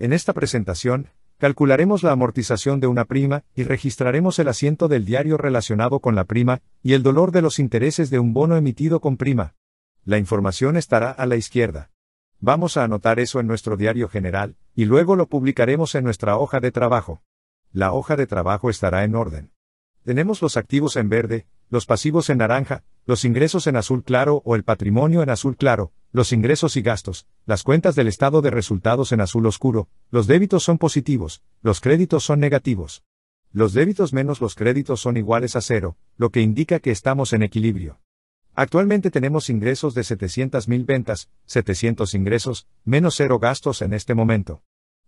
En esta presentación, calcularemos la amortización de una prima, y registraremos el asiento del diario relacionado con la prima, y el dolor de los intereses de un bono emitido con prima. La información estará a la izquierda. Vamos a anotar eso en nuestro diario general, y luego lo publicaremos en nuestra hoja de trabajo. La hoja de trabajo estará en orden. Tenemos los activos en verde, los pasivos en naranja, los ingresos en azul claro o el patrimonio en azul claro, los ingresos y gastos, las cuentas del estado de resultados en azul oscuro, los débitos son positivos, los créditos son negativos. Los débitos menos los créditos son iguales a cero, lo que indica que estamos en equilibrio. Actualmente tenemos ingresos de 700.000 ventas, 700 ingresos, menos cero gastos en este momento.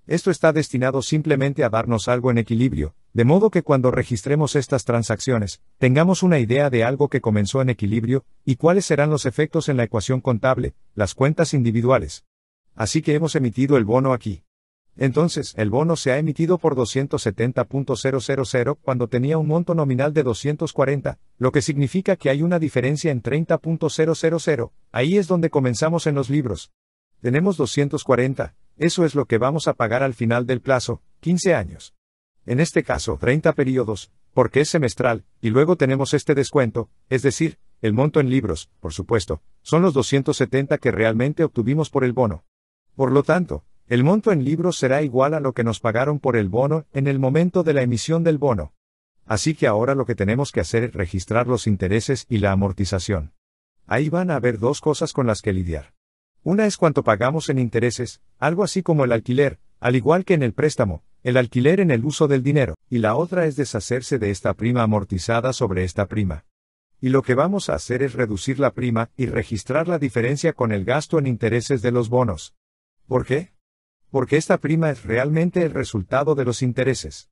Esto está destinado simplemente a darnos algo en equilibrio, de modo que cuando registremos estas transacciones, tengamos una idea de algo que comenzó en equilibrio, y cuáles serán los efectos en la ecuación contable, las cuentas individuales. Así que hemos emitido el bono aquí. Entonces, el bono se ha emitido por 270.000 cuando tenía un monto nominal de 240, lo que significa que hay una diferencia en 30.000. Ahí es donde comenzamos en los libros. Tenemos 240, eso es lo que vamos a pagar al final del plazo, 15 años. En este caso, 30 periodos, porque es semestral, y luego tenemos este descuento, es decir, el monto en libros, por supuesto, son los 270 que realmente obtuvimos por el bono. Por lo tanto, el monto en libros será igual a lo que nos pagaron por el bono en el momento de la emisión del bono. Así que ahora lo que tenemos que hacer es registrar los intereses y la amortización. Ahí van a haber dos cosas con las que lidiar. Una es cuánto pagamos en intereses, algo así como el alquiler, al igual que en el préstamo, el alquiler en el uso del dinero, y la otra es deshacerse de esta prima amortizada sobre esta prima. Y lo que vamos a hacer es reducir la prima y registrar la diferencia con el gasto en intereses de los bonos. ¿Por qué? Porque esta prima es realmente el resultado de los intereses.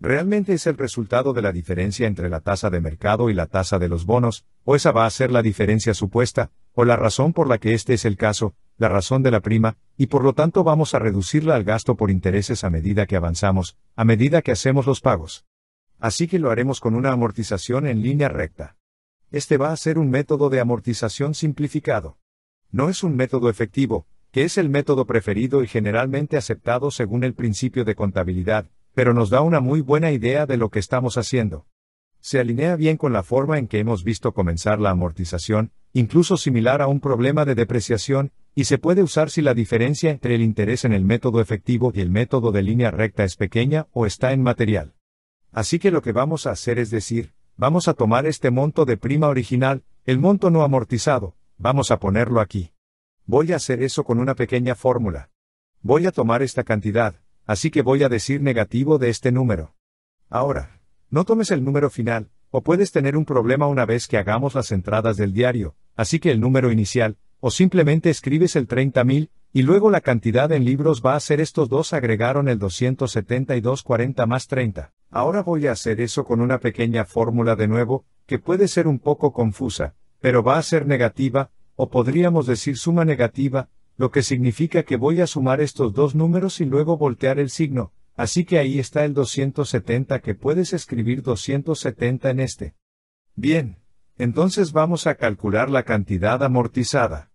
Realmente es el resultado de la diferencia entre la tasa de mercado y la tasa de los bonos, o esa va a ser la diferencia supuesta, o la razón por la que este es el caso, la razón de la prima, y por lo tanto vamos a reducirla al gasto por intereses a medida que avanzamos, a medida que hacemos los pagos. Así que lo haremos con una amortización en línea recta. Este va a ser un método de amortización simplificado. No es un método efectivo, que es el método preferido y generalmente aceptado según el principio de contabilidad, pero nos da una muy buena idea de lo que estamos haciendo. Se alinea bien con la forma en que hemos visto comenzar la amortización, incluso similar a un problema de depreciación, y se puede usar si la diferencia entre el interés en el método efectivo y el método de línea recta es pequeña o está en material. Así que lo que vamos a hacer es decir, vamos a tomar este monto de prima original, el monto no amortizado, vamos a ponerlo aquí. Voy a hacer eso con una pequeña fórmula. Voy a tomar esta cantidad, así que voy a decir negativo de este número. Ahora, no tomes el número final, o puedes tener un problema una vez que hagamos las entradas del diario, así que el número inicial, o simplemente escribes el 30.000, y luego la cantidad en libros va a ser estos dos agregaron el 272.40 más 30. Ahora voy a hacer eso con una pequeña fórmula de nuevo, que puede ser un poco confusa, pero va a ser negativa, o podríamos decir suma negativa, lo que significa que voy a sumar estos dos números y luego voltear el signo, así que ahí está el 270 que puedes escribir 270 en este. Bien, entonces vamos a calcular la cantidad amortizada.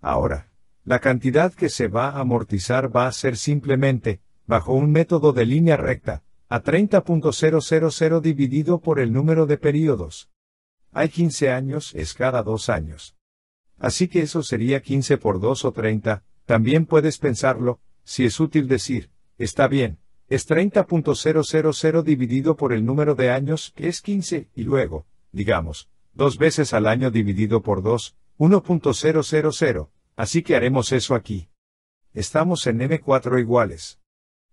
Ahora, la cantidad que se va a amortizar va a ser simplemente, bajo un método de línea recta, a 30.000 dividido por el número de periodos. Hay 15 años, es cada dos años. Así que eso sería 15 por 2 o 30, también puedes pensarlo, si es útil decir, está bien, es 30.000 dividido por el número de años, que es 15, y luego, digamos, dos veces al año dividido por 2, 1.000, así que haremos eso aquí. Estamos en M4 iguales.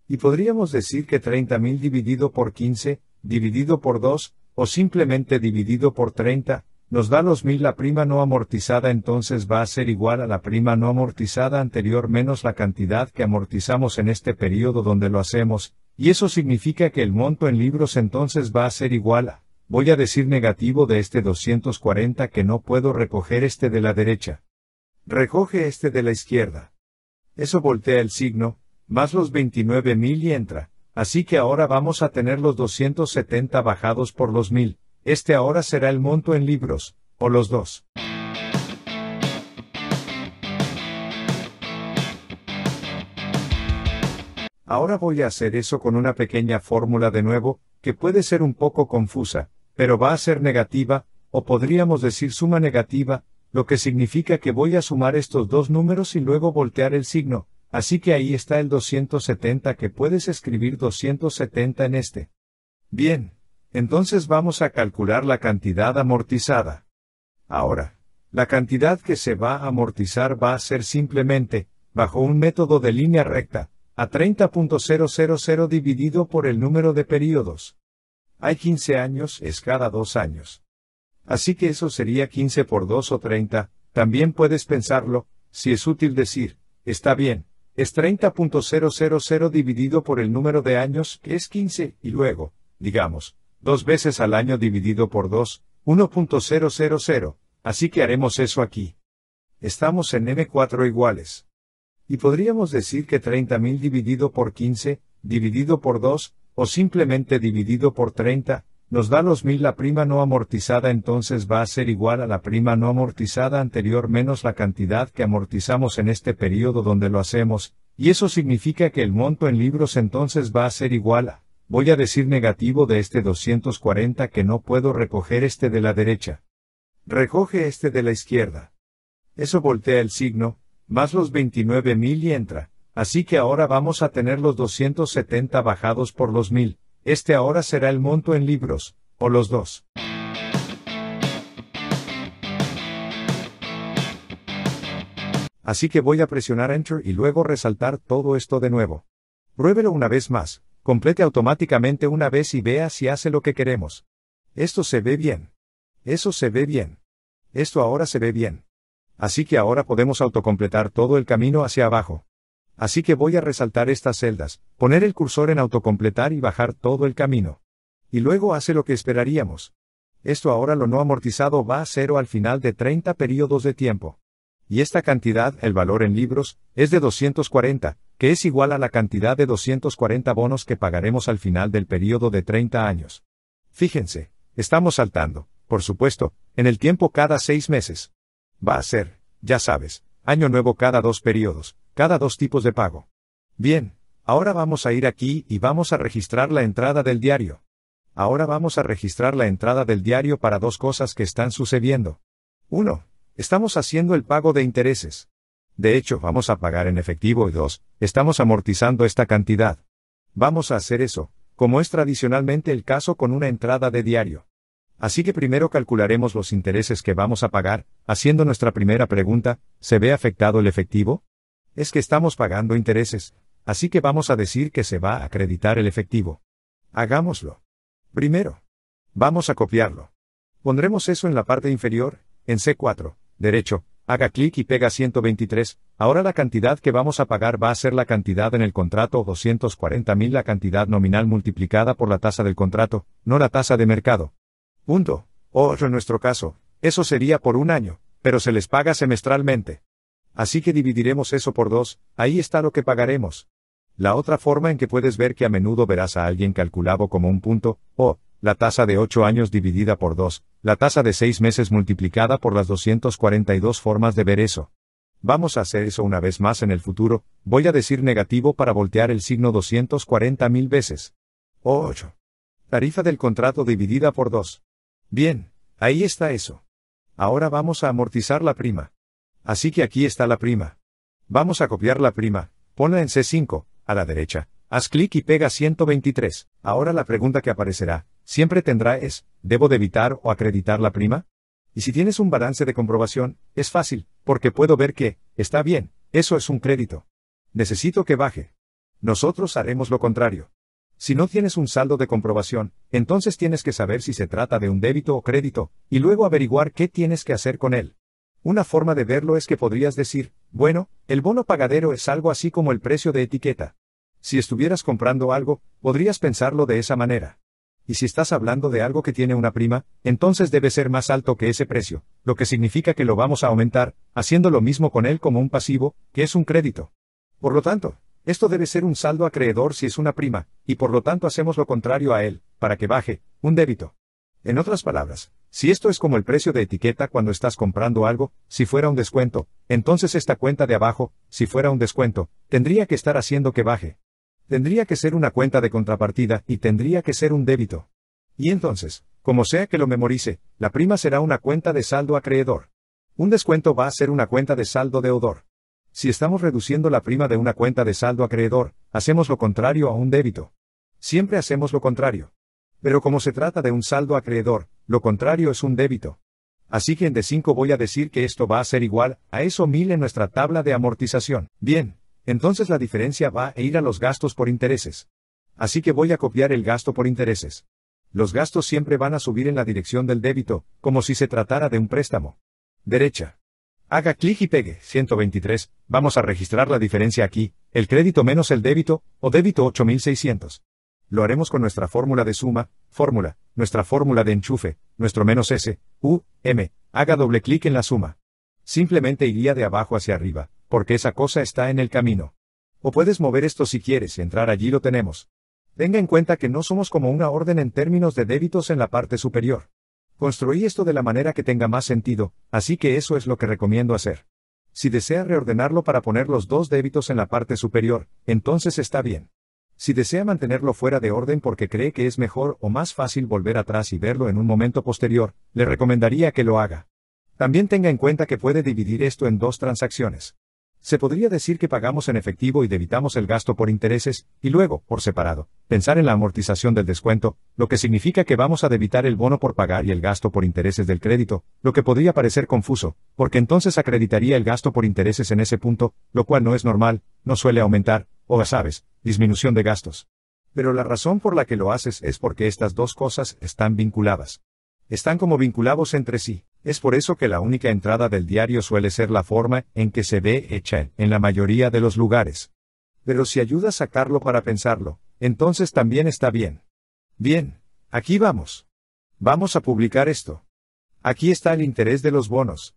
Y podríamos decir que 30.000 dividido por 15, dividido por 2, o simplemente dividido por 30, nos da los 1000 la prima no amortizada entonces va a ser igual a la prima no amortizada anterior menos la cantidad que amortizamos en este periodo donde lo hacemos, y eso significa que el monto en libros entonces va a ser igual a Voy a decir negativo de este 240 que no puedo recoger este de la derecha. Recoge este de la izquierda. Eso voltea el signo, más los 29.000 y entra. Así que ahora vamos a tener los 270 bajados por los 1000. Este ahora será el monto en libros, o los dos. Ahora voy a hacer eso con una pequeña fórmula de nuevo, que puede ser un poco confusa, pero va a ser negativa, o podríamos decir suma negativa, lo que significa que voy a sumar estos dos números y luego voltear el signo, así que ahí está el 270 que puedes escribir 270 en este. Bien, entonces vamos a calcular la cantidad amortizada. Ahora, la cantidad que se va a amortizar va a ser simplemente, bajo un método de línea recta, a 30.000 dividido por el número de periodos. Hay 15 años, es cada dos años. Así que eso sería 15 por 2 o 30, también puedes pensarlo, si es útil decir, está bien, es 30.000 dividido por el número de años, que es 15, y luego, digamos, dos veces al año dividido por 2, 1.000, así que haremos eso aquí. Estamos en M4 iguales. Y podríamos decir que 30.000 dividido por 15, dividido por 2, o simplemente dividido por 30, nos da los 1000 la prima no amortizada entonces va a ser igual a la prima no amortizada anterior menos la cantidad que amortizamos en este periodo donde lo hacemos, y eso significa que el monto en libros entonces va a ser igual a, voy a decir negativo de este 240 que no puedo recoger este de la derecha. Recoge este de la izquierda. Eso voltea el signo, más los 29.000 y entra. Así que ahora vamos a tener los 270 bajados por los 1000. Este ahora será el monto en libros, o los dos. Así que voy a presionar Enter y luego resaltar todo esto de nuevo. Pruébelo una vez más, complete automáticamente una vez y vea si hace lo que queremos. Esto se ve bien. Eso se ve bien. Esto ahora se ve bien. Así que ahora podemos autocompletar todo el camino hacia abajo. Así que voy a resaltar estas celdas, poner el cursor en autocompletar y bajar todo el camino. Y luego hace lo que esperaríamos. Esto ahora lo no amortizado va a cero al final de 30 periodos de tiempo. Y esta cantidad, el valor en libros, es de 240, que es igual a la cantidad de 240 bonos que pagaremos al final del periodo de 30 años. Fíjense, estamos saltando, por supuesto, en el tiempo cada seis meses. Va a ser, ya sabes, año nuevo cada dos periodos, cada dos tipos de pago. Bien, ahora vamos a ir aquí y vamos a registrar la entrada del diario. Ahora vamos a registrar la entrada del diario para dos cosas que están sucediendo. 1. Estamos haciendo el pago de intereses. De hecho, vamos a pagar en efectivo y 2. Estamos amortizando esta cantidad. Vamos a hacer eso, como es tradicionalmente el caso con una entrada de diario. Así que primero calcularemos los intereses que vamos a pagar, haciendo nuestra primera pregunta, ¿se ve afectado el efectivo? Es que estamos pagando intereses, así que vamos a decir que se va a acreditar el efectivo. Hagámoslo. Primero. Vamos a copiarlo. Pondremos eso en la parte inferior, en C4, derecho, haga clic y pega 123, ahora la cantidad que vamos a pagar va a ser la cantidad en el contrato o 240.000 la cantidad nominal multiplicada por la tasa del contrato, no la tasa de mercado. Punto. O en nuestro caso, eso sería por un año, pero se les paga semestralmente. Así que dividiremos eso por dos, ahí está lo que pagaremos. La otra forma en que puedes ver que a menudo verás a alguien calculado como un punto, o, la tasa de 8 años dividida por 2, la tasa de 6 meses multiplicada por las 242 formas de ver eso. Vamos a hacer eso una vez más en el futuro, voy a decir negativo para voltear el signo 240 mil veces. O 8. Tarifa del contrato dividida por 2. Bien, ahí está eso. Ahora vamos a amortizar la prima. Así que aquí está la prima. Vamos a copiar la prima, ponla en C5, a la derecha, haz clic y pega 123. Ahora la pregunta que aparecerá, siempre tendrá es, ¿debo debitar o acreditar la prima? Y si tienes un balance de comprobación, es fácil, porque puedo ver que, está bien, eso es un crédito. Necesito que baje. Nosotros haremos lo contrario. Si no tienes un saldo de comprobación, entonces tienes que saber si se trata de un débito o crédito, y luego averiguar qué tienes que hacer con él. Una forma de verlo es que podrías decir, bueno, el bono pagadero es algo así como el precio de etiqueta. Si estuvieras comprando algo, podrías pensarlo de esa manera. Y si estás hablando de algo que tiene una prima, entonces debe ser más alto que ese precio, lo que significa que lo vamos a aumentar, haciendo lo mismo con él como un pasivo, que es un crédito. Por lo tanto, esto debe ser un saldo acreedor si es una prima, y por lo tanto hacemos lo contrario a él, para que baje, un débito. En otras palabras, si esto es como el precio de etiqueta cuando estás comprando algo, si fuera un descuento, entonces esta cuenta de abajo, si fuera un descuento, tendría que estar haciendo que baje. Tendría que ser una cuenta de contrapartida y tendría que ser un débito. Y entonces, como sea que lo memorice, la prima será una cuenta de saldo acreedor. Un descuento va a ser una cuenta de saldo deudor. Si estamos reduciendo la prima de una cuenta de saldo acreedor, hacemos lo contrario a un débito. Siempre hacemos lo contrario. Pero como se trata de un saldo acreedor, lo contrario es un débito. Así que en D5 voy a decir que esto va a ser igual a eso 1000 en nuestra tabla de amortización. Bien, entonces la diferencia va a ir a los gastos por intereses. Así que voy a copiar el gasto por intereses. Los gastos siempre van a subir en la dirección del débito, como si se tratara de un préstamo. Derecha. Haga clic y pegue, 123, vamos a registrar la diferencia aquí, el crédito menos el débito, o débito 8600. Lo haremos con nuestra fórmula de suma, fórmula, nuestra fórmula de enchufe, nuestro menos S, U, M, haga doble clic en la suma. Simplemente iría de abajo hacia arriba, porque esa cosa está en el camino. O puedes mover esto si quieres y entrar allí lo tenemos. Tenga en cuenta que no somos como una orden en términos de débitos en la parte superior. Construí esto de la manera que tenga más sentido, así que eso es lo que recomiendo hacer. Si desea reordenarlo para poner los dos débitos en la parte superior, entonces está bien. Si desea mantenerlo fuera de orden porque cree que es mejor o más fácil volver atrás y verlo en un momento posterior, le recomendaría que lo haga. También tenga en cuenta que puede dividir esto en dos transacciones. Se podría decir que pagamos en efectivo y debitamos el gasto por intereses, y luego, por separado, pensar en la amortización del descuento, lo que significa que vamos a debitar el bono por pagar y el gasto por intereses del crédito, lo que podría parecer confuso, porque entonces acreditaría el gasto por intereses en ese punto, lo cual no es normal, no suele aumentar, o sabes, disminución de gastos. Pero la razón por la que lo haces es porque estas dos cosas están vinculadas. Están como vinculados entre sí. Es por eso que la única entrada del diario suele ser la forma en que se ve hecha en la mayoría de los lugares. Pero si ayuda a sacarlo para pensarlo, entonces también está bien. Bien, aquí vamos. Vamos a publicar esto. Aquí está el interés de los bonos.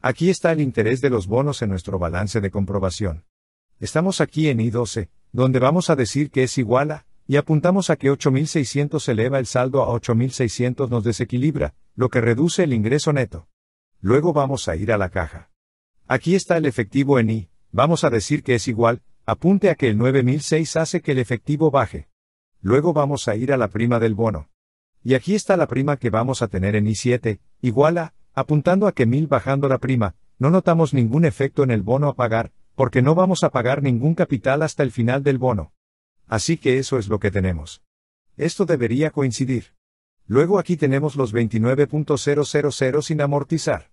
Aquí está el interés de los bonos en nuestro balance de comprobación. Estamos aquí en I12, donde vamos a decir que es igual a y apuntamos a que 8.600 eleva el saldo a 8.600 nos desequilibra, lo que reduce el ingreso neto. Luego vamos a ir a la caja. Aquí está el efectivo en I, vamos a decir que es igual, apunte a que el 9.006 hace que el efectivo baje. Luego vamos a ir a la prima del bono. Y aquí está la prima que vamos a tener en I7, igual a, apuntando a que 1000 bajando la prima, no notamos ningún efecto en el bono a pagar, porque no vamos a pagar ningún capital hasta el final del bono. Así que eso es lo que tenemos. Esto debería coincidir. Luego aquí tenemos los 29.000 sin amortizar.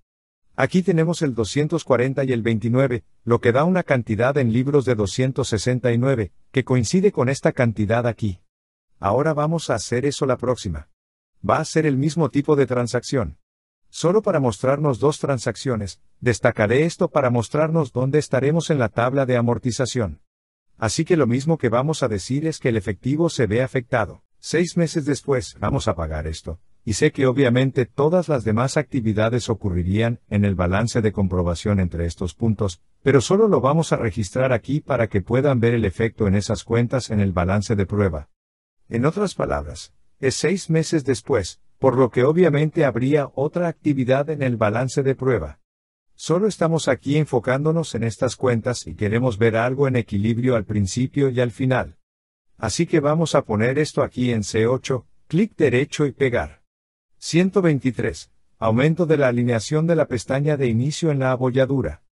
Aquí tenemos el 240 y el 29, lo que da una cantidad en libros de 269, que coincide con esta cantidad aquí. Ahora vamos a hacer eso la próxima. Va a ser el mismo tipo de transacción. Solo para mostrarnos dos transacciones, destacaré esto para mostrarnos dónde estaremos en la tabla de amortización. Así que lo mismo que vamos a decir es que el efectivo se ve afectado. Seis meses después, vamos a pagar esto. Y sé que obviamente todas las demás actividades ocurrirían en el balance de comprobación entre estos puntos, pero solo lo vamos a registrar aquí para que puedan ver el efecto en esas cuentas en el balance de prueba. En otras palabras, es seis meses después, por lo que obviamente habría otra actividad en el balance de prueba. Solo estamos aquí enfocándonos en estas cuentas y queremos ver algo en equilibrio al principio y al final. Así que vamos a poner esto aquí en C8, clic derecho y pegar. 123. Aumento de la alineación de la pestaña de inicio en la abolladura.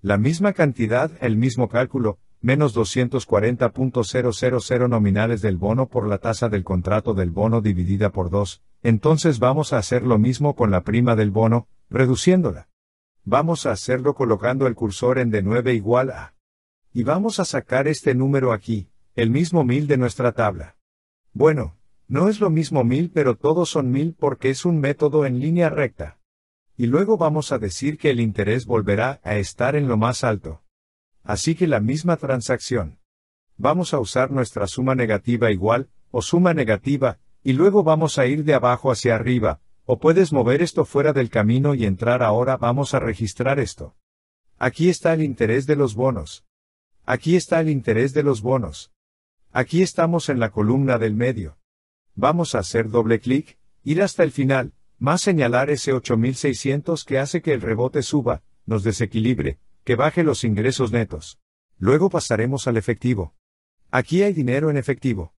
La misma cantidad, el mismo cálculo, menos 240.000 nominales del bono por la tasa del contrato del bono dividida por 2. Entonces vamos a hacer lo mismo con la prima del bono, reduciéndola. Vamos a hacerlo colocando el cursor en de 9 igual a. Y vamos a sacar este número aquí, el mismo 1000 de nuestra tabla. Bueno, no es lo mismo 1000 pero todos son 1000 porque es un método en línea recta. Y luego vamos a decir que el interés volverá a estar en lo más alto. Así que la misma transacción. Vamos a usar nuestra suma negativa igual, o suma negativa, y luego vamos a ir de abajo hacia arriba, o puedes mover esto fuera del camino y entrar ahora vamos a registrar esto. Aquí está el interés de los bonos. Aquí está el interés de los bonos. Aquí estamos en la columna del medio. Vamos a hacer doble clic, ir hasta el final, más señalar ese 8600 que hace que el rebote suba, nos desequilibre, que baje los ingresos netos. Luego pasaremos al efectivo. Aquí hay dinero en efectivo.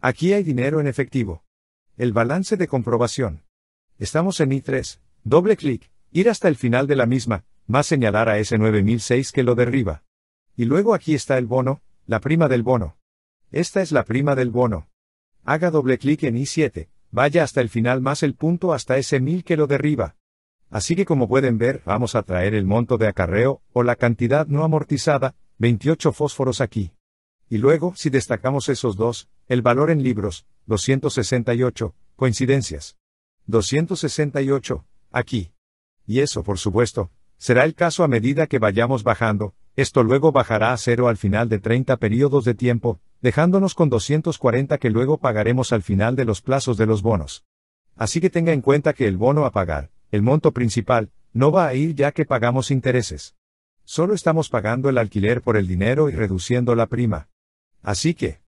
Aquí hay dinero en efectivo. El balance de comprobación. Estamos en I3. Doble clic. Ir hasta el final de la misma, más señalar a ese 9006 que lo derriba. Y luego aquí está el bono, la prima del bono. Esta es la prima del bono. Haga doble clic en I7, vaya hasta el final más el punto hasta ese 1000 que lo derriba. Así que como pueden ver, vamos a traer el monto de acarreo, o la cantidad no amortizada, 28 fósforos aquí. Y luego, si destacamos esos dos, el valor en libros, 268, coincidencias. 268, aquí. Y eso, por supuesto, será el caso a medida que vayamos bajando, esto luego bajará a cero al final de 30 periodos de tiempo, dejándonos con 240 que luego pagaremos al final de los plazos de los bonos. Así que tenga en cuenta que el bono a pagar, el monto principal, no va a ir ya que pagamos intereses. Solo estamos pagando el alquiler por el dinero y reduciendo la prima. Así que,